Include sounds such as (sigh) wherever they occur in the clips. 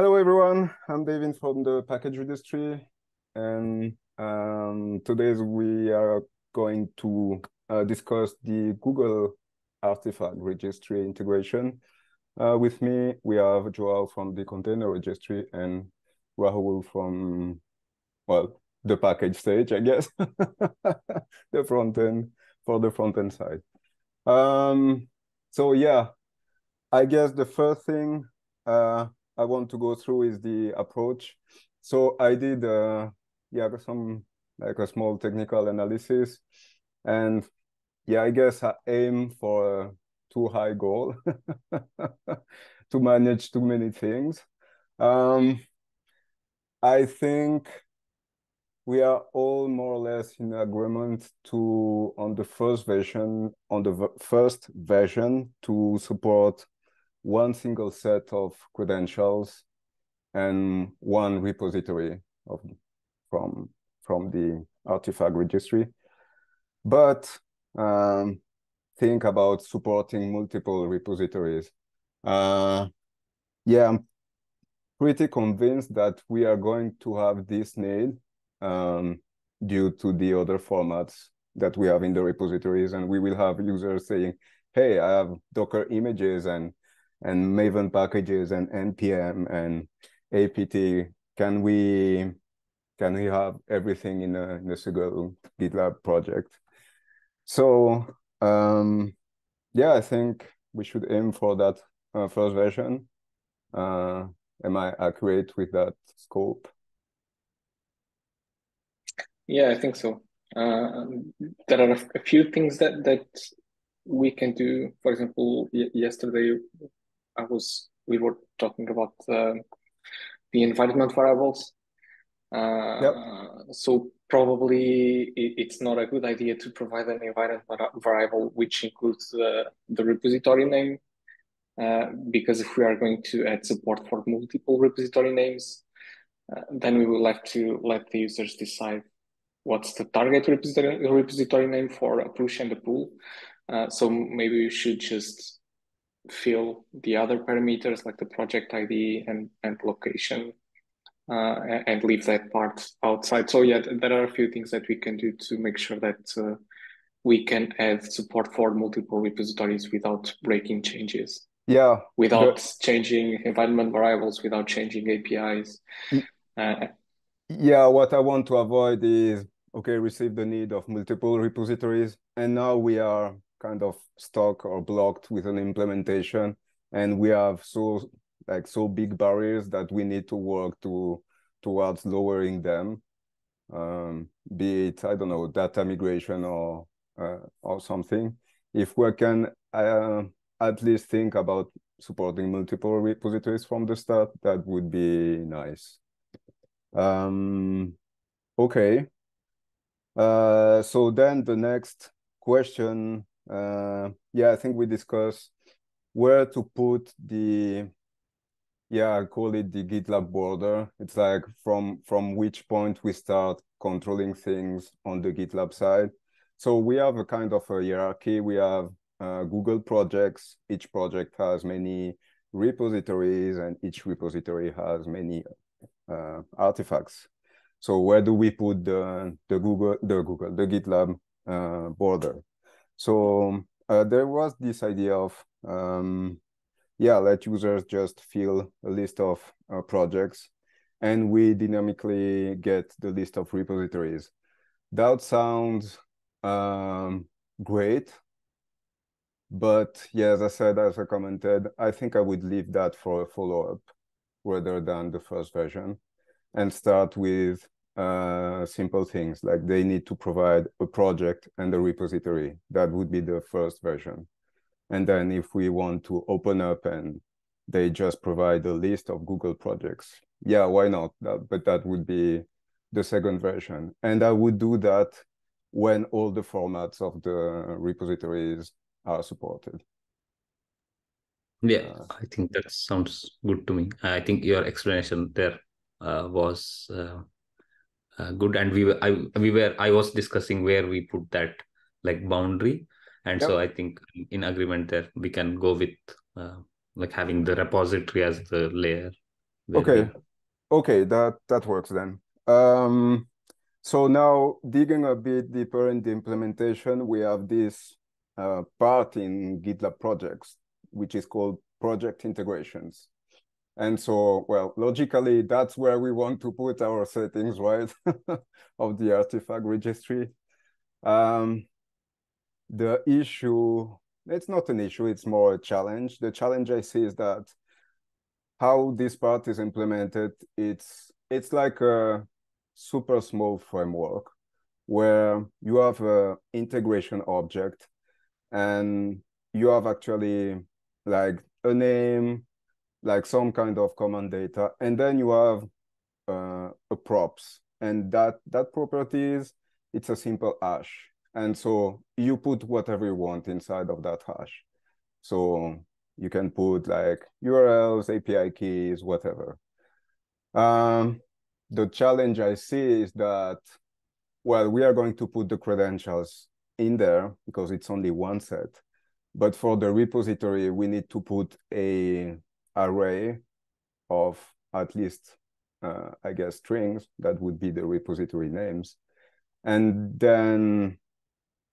Hello, everyone. I'm David from the package registry, and um, today we are going to uh, discuss the Google artifact registry integration. Uh, with me, we have Joao from the container registry and Rahul from, well, the package stage, I guess, (laughs) the front end for the front end side. Um, so yeah, I guess the first thing uh, I want to go through is the approach. So I did, uh, yeah, some like a small technical analysis, and yeah, I guess I aim for a too high goal (laughs) to manage too many things. Um, I think we are all more or less in agreement to on the first version on the first version to support one single set of credentials and one repository of from from the artifact registry. But um, think about supporting multiple repositories. Uh, yeah i'm pretty convinced that we are going to have this need um, due to the other formats that we have in the repositories. And we will have users saying hey i have docker images and and Maven packages and npm and apt. Can we can we have everything in a, in a single GitLab project? So um, yeah, I think we should aim for that uh, first version. Uh, am I accurate with that scope? Yeah, I think so. Uh, there are a few things that that we can do. For example, yesterday I was we were talking about uh, the environment variables. Uh, yep. So probably it, it's not a good idea to provide an environment variable which includes uh, the repository name, uh, because if we are going to add support for multiple repository names, uh, then we will have to let the users decide what's the target repository, repository name for a push and a pull. Uh, so maybe we should just fill the other parameters like the project ID and, and location uh, and leave that part outside. So yeah, there are a few things that we can do to make sure that uh, we can add support for multiple repositories without breaking changes. Yeah. Without changing environment variables, without changing APIs. Uh, yeah, what I want to avoid is okay, receive the need of multiple repositories. And now we are kind of stuck or blocked with an implementation. And we have so like so big barriers that we need to work to towards lowering them. Um, be it i don't know data migration or uh, or something. If we can uh, at least think about supporting multiple repositories from the start that would be nice. Um, okay. Uh, so then the next question uh, yeah, I think we discussed where to put the yeah i call it the gitlab border. It's like from from which point we start controlling things on the gitlab side. So we have a kind of a hierarchy. We have uh, google projects. Each project has many repositories and each repository has many uh, artifacts. So where do we put the the google the google the gitlab uh, border so uh, there was this idea of, um, yeah, let users just fill a list of uh, projects and we dynamically get the list of repositories. That sounds um, great. But yeah, as I said, as I commented, I think I would leave that for a follow-up rather than the first version and start with uh, simple things like they need to provide a project and a repository. That would be the first version. And then if we want to open up and they just provide a list of Google projects, yeah, why not? That, but that would be the second version. And I would do that when all the formats of the repositories are supported. Yeah, uh, I think that sounds good to me. I think your explanation there uh, was uh, uh, good and we were I, we were i was discussing where we put that like boundary and yep. so i think in agreement there we can go with uh, like having the repository as the layer Okay, we... okay, that that works then. Um, so now digging a bit deeper in the implementation, we have this uh, part in GitLab projects, which is called project integrations. And so, well, logically, that's where we want to put our settings, right, (laughs) of the artifact registry. Um, the issue, it's not an issue, it's more a challenge. The challenge I see is that how this part is implemented, it's it's like a super small framework where you have an integration object and you have actually like a name, like some kind of common data, and then you have uh, a props, and that that property is it's a simple hash, and so you put whatever you want inside of that hash. So you can put like URLs, API keys, whatever. Um, the challenge I see is that, well, we are going to put the credentials in there because it's only one set. But for the repository, we need to put a array of at least, uh, I guess, strings that would be the repository names. And then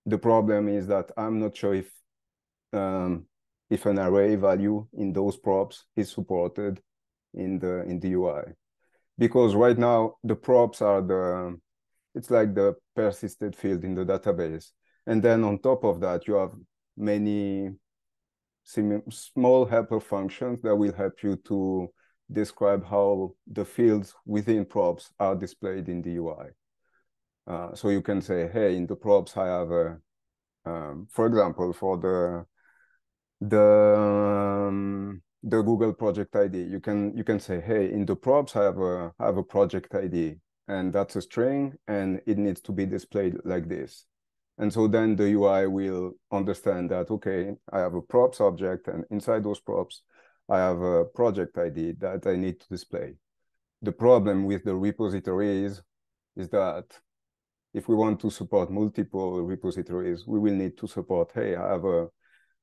the problem is that I'm not sure if um, if an array value in those props is supported in the in the UI because right now the props are the it's like the persisted field in the database and then on top of that you have many small helper functions that will help you to describe how the fields within props are displayed in the UI. Uh, so you can say, hey, in the props, I have a, um, for example, for the the um, the Google project ID. You can you can say, hey, in the props I have a I have a project ID, and that's a string, and it needs to be displayed like this. And so then the UI will understand that okay, I have a props object, and inside those props, I have a project ID that I need to display. The problem with the repositories is that if we want to support multiple repositories, we will need to support, hey, I have a,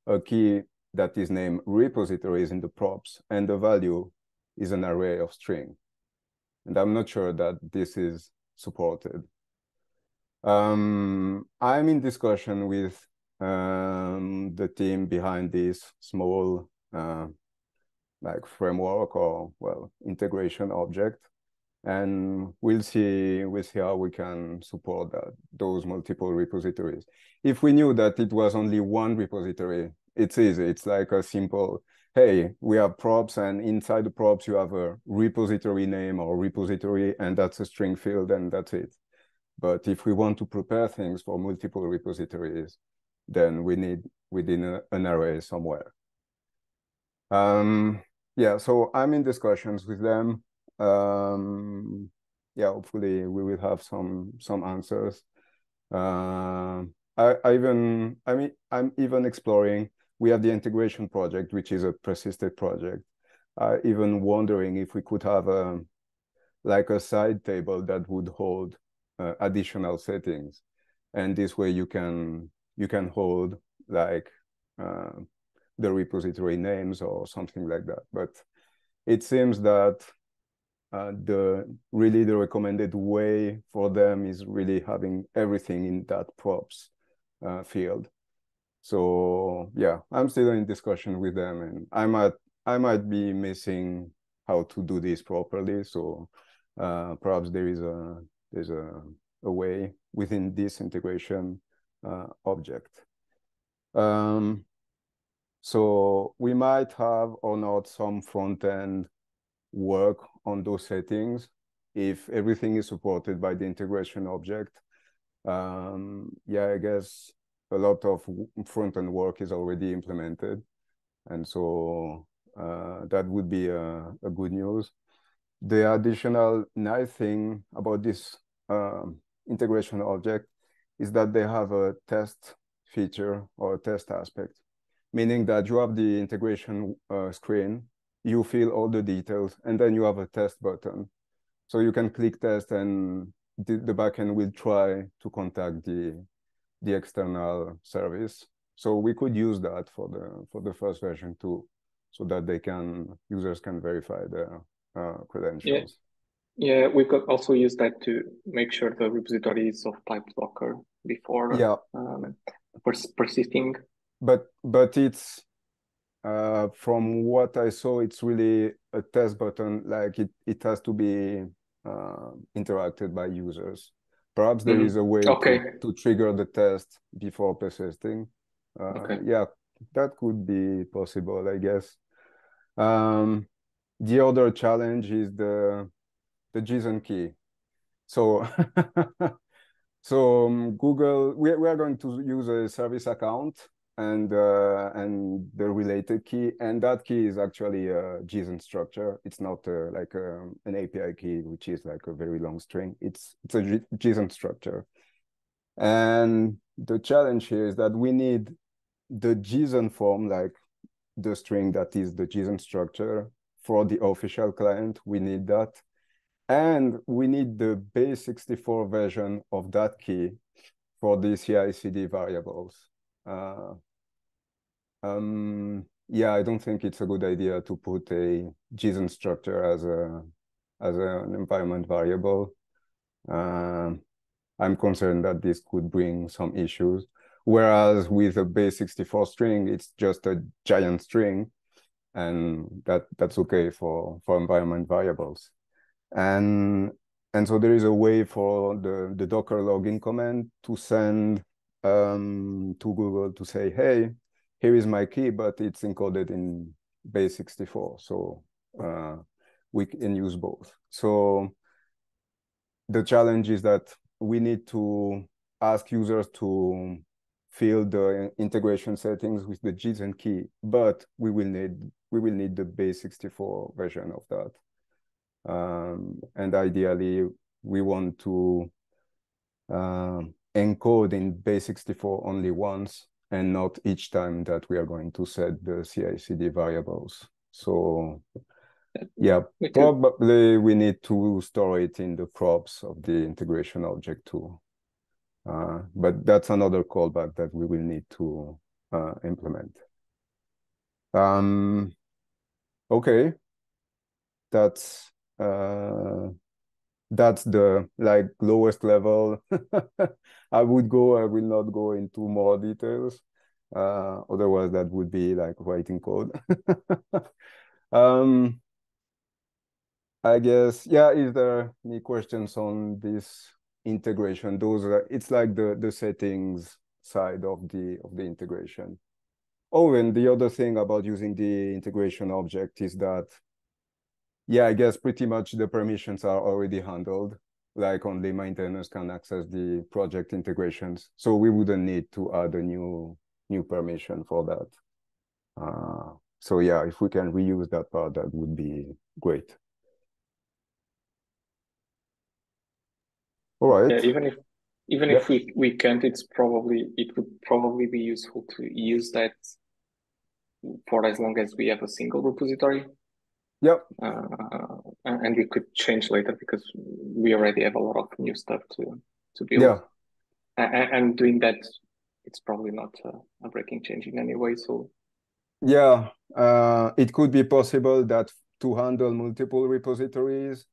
a key that is named repositories in the props, and the value is an array of string. And I'm not sure that this is supported. Um, I'm in discussion with um, the team behind this small uh, like framework or well integration object. And we'll see we'll see how we can support that those multiple repositories. If we knew that it was only one repository it's easy. It's like a simple hey we have props and inside the props you have a repository name or repository and that's a string field and that's it but if we want to prepare things for multiple repositories then we need within a, an array somewhere um yeah so i'm in discussions with them um, yeah, hopefully we will have some some answers. Uh, I, I even I mean I'm even exploring. We have the integration project, which is a persisted project. I even wondering if we could have a like a side table that would hold uh, additional settings, and this way you can you can hold like uh, the repository names or something like that. But it seems that uh, the really the recommended way for them is really having everything in that props uh, field. So yeah, I'm still in discussion with them, and I might I might be missing how to do this properly. So uh, perhaps there is a there's a, a way within this integration uh, object. Um, so we might have or not some front end work on those settings if everything is supported by the integration object. Um, yeah, I guess a lot of front-end work is already implemented. And so uh, that would be a, a, good news. The additional nice thing about this uh, integration object is that they have a test feature or test aspect, meaning that you have the integration uh, screen you fill all the details, and then you have a test button. So you can click test and the, the backend will try to contact the, the external service. So we could use that for the for the first version too, so that they can users can verify their uh, credentials. Yeah. yeah, we could also use that to make sure the repository is of type Docker before yeah. um, pers persisting. But but it's uh, from what I saw, it's really a test button. Like it, it has to be uh, interacted by users. Perhaps there mm-hmm. is a way okay. to, to, trigger the test before persisting. Uh, okay. Yeah, that could be possible, I guess. Um, the other challenge is the the JSON key. So (laughs) so um, Google, we, we are going to use a service account and uh, and the related key, and that key is actually a JSON structure. It's not uh, like a, um, an API key, which is like a very long string. It's it's a JSON structure, and the challenge here is that we need the JSON form, like the string that is the JSON structure for the official client. We need that, and we need the base64 version of that key for the CI/CD variables. Uh, um, yeah, I don't think it's a good idea to put a JSON structure as a as an environment variable. Uh, I'm concerned that this could bring some issues. Whereas with a base64 string, it's just a giant string, and that that's okay for for environment variables. And and so there is a way for the the Docker login command to send um, to Google to say, hey, here is my key, but it's encoded in base64. So uh, we can use both. So the challenge is that we need to ask users to fill the integration settings with the JSON key, but we will need we will need the base64 version of that. Um, and ideally, we want to uh, encode in base64 only once and not each time that we are going to set the CI/CD variables. So yeah, probably we need to store it in the props of the integration object too. Uh, but that's another callback that we will need to uh, implement. Um, okay, that's uh, that's the like lowest level. (laughs) I would go i will not go into more details. Uh otherwise that would be like writing code. (laughs) Um i guess yeah is there any questions on this integration those are it's like the the settings side of the of the integration oh and the other thing about using the integration object is that yeah, I guess pretty much the permissions are already handled. Like only maintainers can access the project integrations. So we wouldn't need to add a new new permission for that. Uh, so yeah, if we can reuse that part, that would be great. All right. Yeah, even if even if we, we can't, it's probably it would probably be useful to use that for as long as we have a single repository Yep. Uh, and we could change later because we already have a lot of new stuff to to build. Yeah. And, and doing that, it's probably not a, a breaking change in any way. So. Yeah, uh, it could be possible that to handle multiple repositories,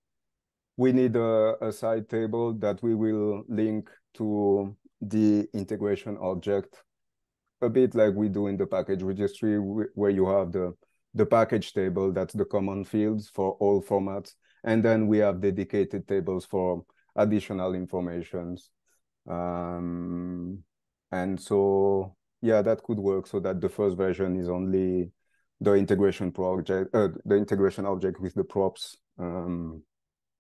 we need a, a side table that we will link to the integration object, a bit like we do in the package registry, where you have the the package table, that's the common fields for all formats. And then we have dedicated tables for additional informations. Um, and so, yeah, that could work so that the first version is only the integration project, uh, the integration object with the props um,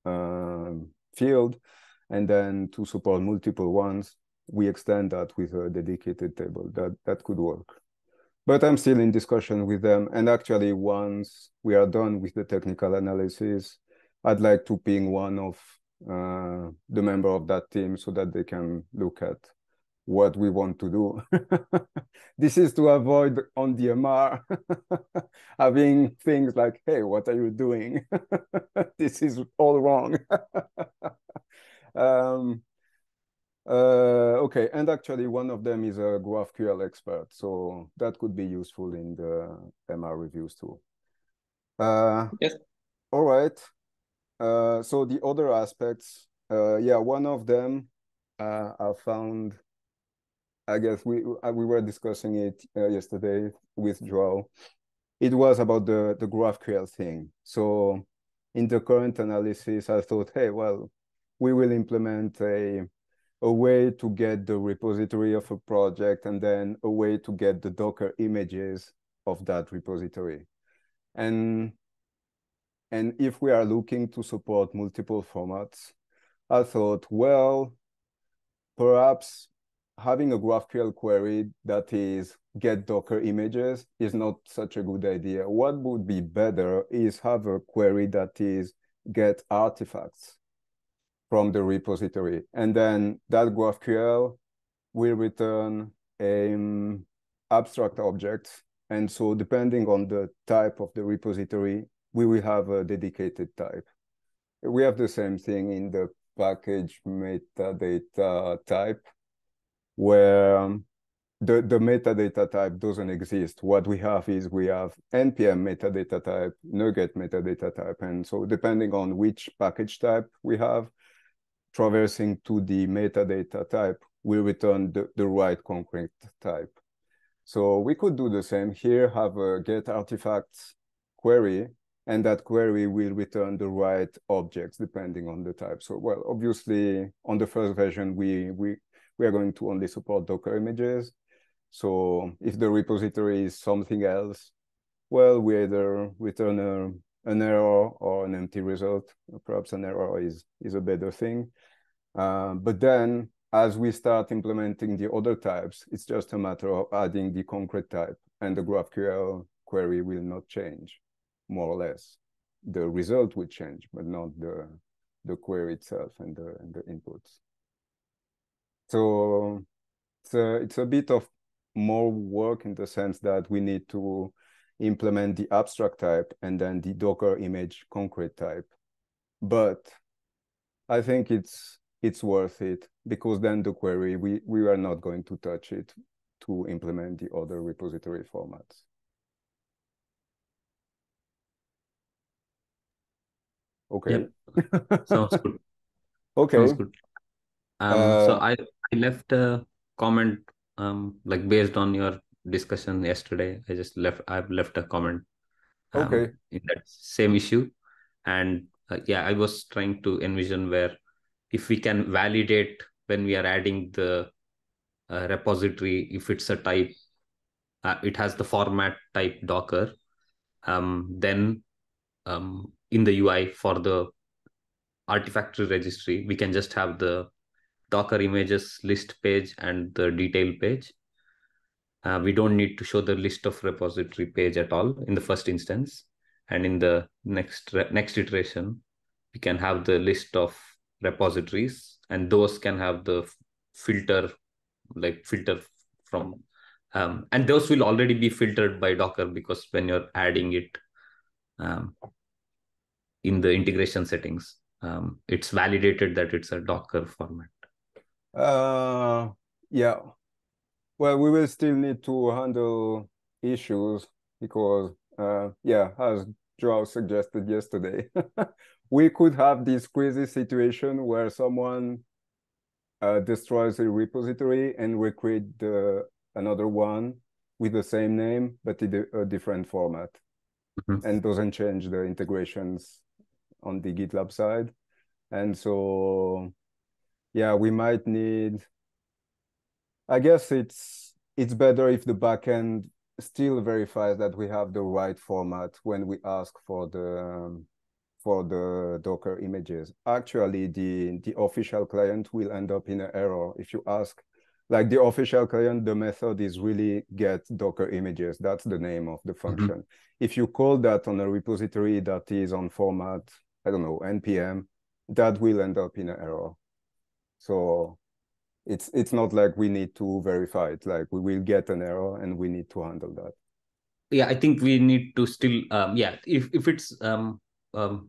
uh, field. And then to support multiple ones, we extend that with a dedicated table. That that could work but I'm still in discussion with them. And actually, once we are done with the technical analysis, I'd like to ping one of uh, the member of that team so that they can look at what we want to do. (laughs) this is to avoid on the MR (laughs) having things like, hey, what are you doing? (laughs) this is all wrong. Um, uh, okay, and actually one of them is a GraphQL expert, so that could be useful in the MR reviews too. Uh, yes. all right. Uh, so the other aspects, uh, yeah, one of them uh, I found, I guess we uh, we were discussing it uh, yesterday with Joao. It was about the the GraphQL thing. So in the current analysis, I thought, hey, well, we will implement a a way to get the repository of a project and then a way to get the Docker images of that repository. And, and if we are looking to support multiple formats, I thought, well, perhaps having a GraphQL query that is get Docker images is not such a good idea. What would be better is have a query that is get artifacts from the repository. And then that GraphQL will return a um, abstract object. And so depending on the type of the repository, we will have a dedicated type. We have the same thing in the package metadata type, where um, the, the metadata type doesn't exist. What we have is we have npm metadata type, NuGet metadata type. And so depending on which package type we have, traversing to the metadata type will return the, the right concrete type. So we could do the same here, have a get artifacts query, and that query will return the right objects depending on the type. So, well, obviously on the first version, we, we, we are going to only support Docker images. So if the repository is something else, well, we either return a an error or an empty result. Perhaps an error is, is a better thing. Uh, but then as we start implementing the other types, it's just a matter of adding the concrete type and the GraphQL query will not change, more or less. The result will change, but not the, the query itself and the, and the inputs. So it's a, it's a bit of more work in the sense that we need to implement the abstract type and then the Docker image concrete type. But I think it's it's worth it because then the query we we are not going to touch it to implement the other repository formats. Okay. Yep. Sounds good. (laughs) okay. Sounds good. Um, uh, so I, I left a comment um like based on your discussion yesterday. I just left I've left a comment um, okay in that same issue. And uh, yeah, I was trying to envision where if we can validate when we are adding the uh, repository, if it's a type, uh, it has the format type Docker, um, then um, in the UI for the Artifactory registry, we can just have the Docker images list page and the detail page. Uh, we don't need to show the list of repository page at all in the first instance. And in the next next iteration, we can have the list of repositories, and those can have the filter, like filter from, um, and those will already be filtered by Docker because when you're adding it um, in the integration settings, um, it's validated that it's a Docker format. Uh, yeah, well, we will still need to handle issues because, uh, yeah, as Joao suggested yesterday, (laughs) we could have this crazy situation where someone uh, destroys a repository and we create the, another one with the same name, but in a, different format mm-hmm. and doesn't change the integrations on the GitLab side. And so, yeah, we might need I guess it's it's better if the backend still verifies that we have the right format when we ask for the um, for the Docker images. Actually, the the official client will end up in an error if you ask. Like the official client, the method is really get Docker images. That's the name of the mm-hmm. function. Mm -hmm. If you call that on a repository that is on format, I don't know, npm, that will end up in an error. So it's it's not like we need to verify it like we will get an error and we need to handle that yeah i think we need to still um yeah if if it's um um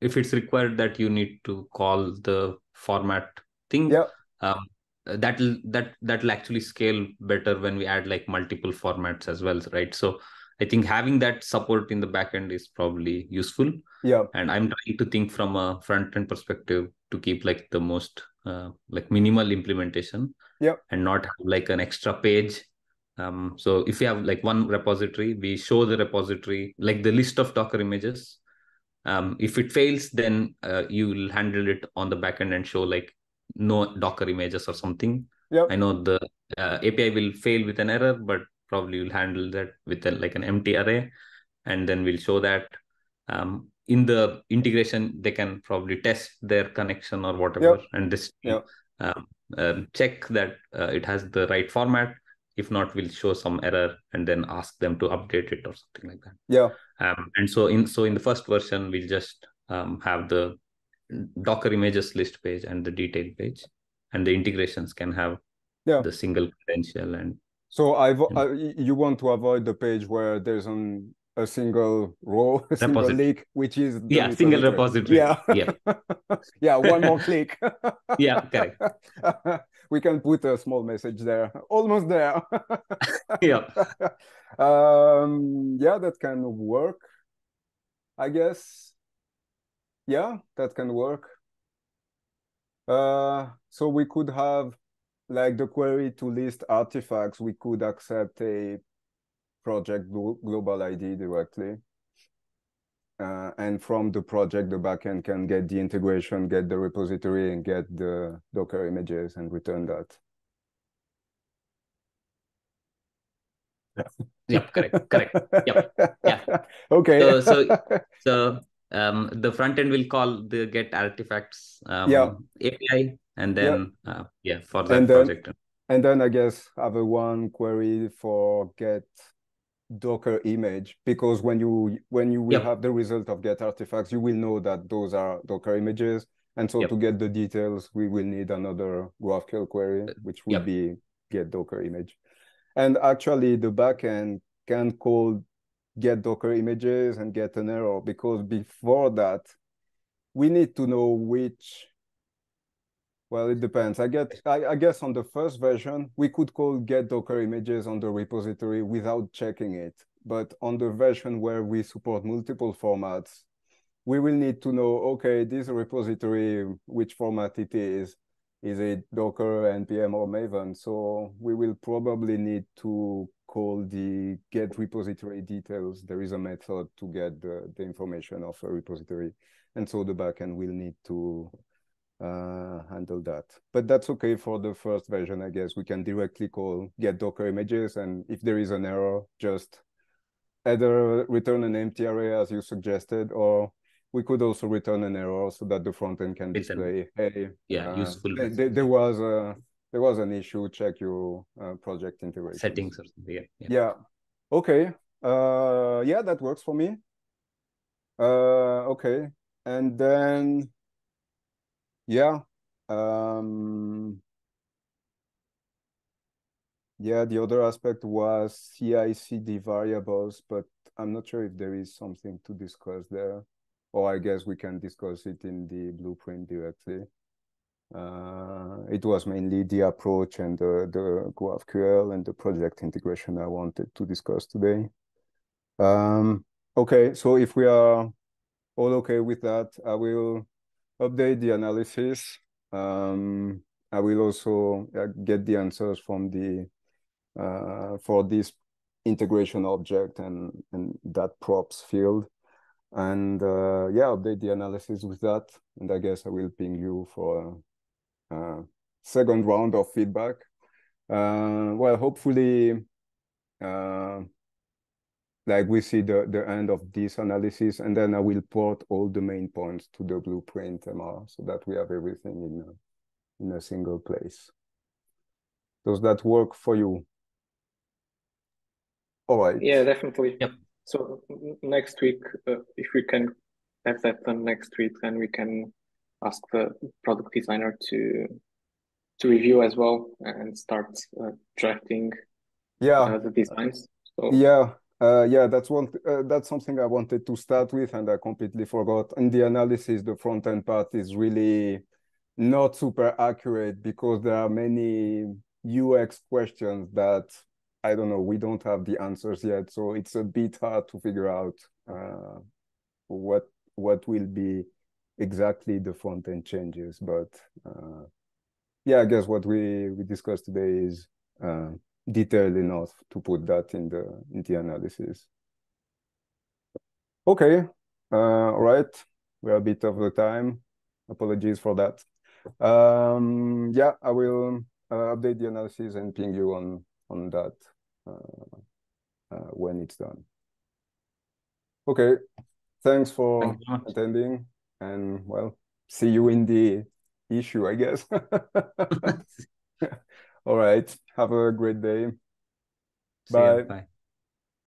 if it's required that you need to call the format thing yeah um that'll that that'll actually scale better when we add like multiple formats as well right so I think having that support in the backend is probably useful. Yeah. And I'm trying to think from a front end perspective to keep like the most uh, like minimal implementation. Yeah. And not have like an extra page. Um, so if you have like one repository, we show the repository, like the list of Docker images. Um, if it fails, then uh, you will handle it on the backend and show like no Docker images or something. Yeah. I know the uh, API will fail with an error, but probably we'll handle that with a, like an empty array, and then we'll show that. Um, in the integration, they can probably test their connection or whatever, Yeah. and this Yeah. um, um, check that uh, it has the right format. If not, we'll show some error and then ask them to update it or something like that. Yeah. Um, and so in so in the first version, we'll just um, have the Docker images list page and the detail page, and the integrations can have Yeah. the single credential and So I, Yeah. I you want to avoid the page where there's an a single row, (laughs) a single leak, which is the yeah, single repository. Yeah. yeah, (laughs) yeah, one more click. (laughs) Yeah, correct. we can put a small message there. Almost there. yeah. um yeah, that can work. I guess. Yeah, that can work. Uh so we could have like the query to list artifacts, we could accept a project global ID directly. Uh, and from the project, the backend can get the integration, get the repository, and get the Docker images and return that. Yep, correct, correct. Yep, yeah. (laughs) Okay. So- so- (laughs) So um, the front end will call the get artifacts um, Yeah. API, and then uh, yeah, for that And then- project. And then I guess have a one query for get Docker image because when you when you will Yep. have the result of get artifacts, you will know that those are Docker images. And so Yep. to get the details, we will need another GraphQL query, uh, which will Yep. be get Docker image. And actually, the backend can call get Docker images and get an error because before that, we need to know which well, it depends. I get I, I guess on the first version, we could call get Docker images on the repository without checking it. But on the version where we support multiple formats, we will need to know, okay, this repository, which format it is, is it Docker, NPM, or Maven? So we will probably need to call the get repository details. There is a method to get the, the information of a repository. And so the backend will need to uh, handle that. But that's okay for the first version, I guess. We can directly call get Docker images, and if there is an error, just either return an empty array as you suggested, or we could also return an error so that the front end can display, hey, Yeah, uh, useful there was a there was an issue. Check your uh, project integration settings or something. Yeah, yeah. yeah. Okay. Uh yeah, that works for me. Uh okay. And then yeah. Um yeah, the other aspect was CI/CD variables, but I'm not sure if there is something to discuss there. Or I guess we can discuss it in the blueprint directly. Uh, it was mainly the approach and the, the GraphQL and the project integration I wanted to discuss today. Um, okay, so if we are all okay with that, I will update the analysis. Um, I will also uh, get the answers from the uh, for this integration object and and that props field, and uh, yeah, update the analysis with that. And I guess I will ping you for a, a second round of feedback. Uh, well, hopefully. Like we see the, the end of this analysis, and then I will port all the main points to the blueprint MR so that we have everything in a, in a single place. Does that work for you? All right. Yeah, definitely. Yep. So next week, uh, if we can have that done next week, then we can ask the product designer to to review as well and start uh, drafting Yeah. uh, the designs. So Yeah, uh, yeah, that's one. Uh, that's something I wanted to start with, and I completely forgot. In the analysis, the front end part is really not super accurate because there are many UX questions that I don't know. We don't have the answers yet, so it's a bit hard to figure out uh, what what will be exactly the front end changes. But uh, yeah, I guess what we we discussed today is uh, detailed enough to put that in the in the analysis. Okay, uh, right. We're a bit of the time. Apologies for that. Um, yeah, I will uh, update the analysis and ping you on on that uh, uh, when it's done. Okay, thanks for Thank attending, and well, see you in the issue, I guess. (laughs) (laughs) All right, have a great day. Bye. Bye.